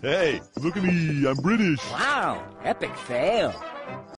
Hey, look at me. I'm British. Wow, epic fail.